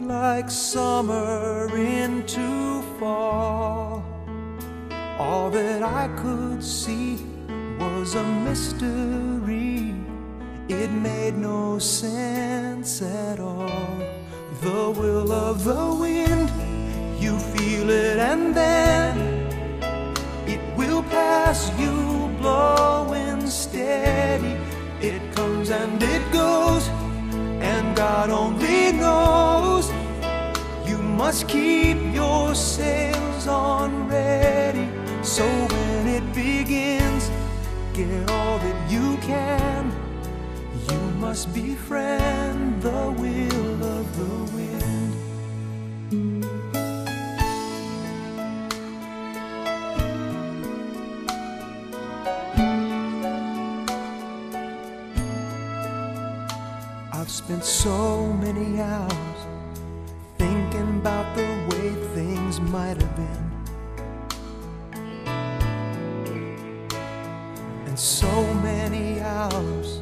like summer into fall. All that I could see was a mystery. It made no sense at all. The will of the wind, you feel it, and then it will pass you, blowing steady. It comes and it goes, and God only knows. Must keep your sails on ready. So when it begins, get all that you can. You must befriend the will of the wind. I've spent so many hours might have been. And so many hours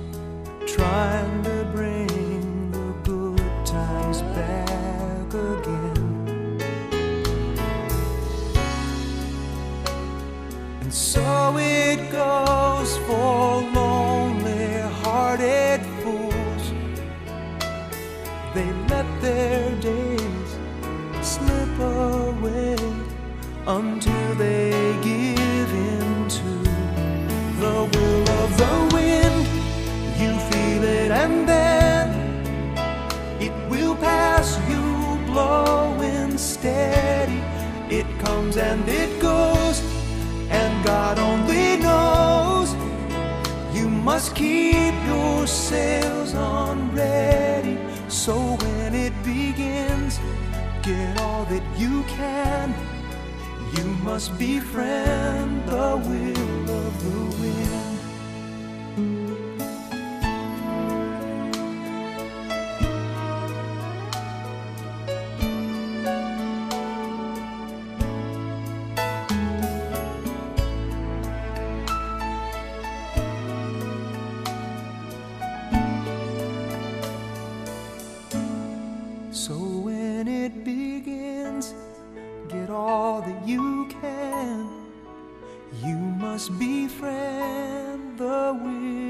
trying to bring the good times back again. And so it goes until they give in to the will of the wind. You feel it, and then it will pass you, blowing steady. It comes and it goes, and God only knows. You must keep your sails on ready. So when it begins, get all that you can. You must befriend the all that you can. You must befriend the wind.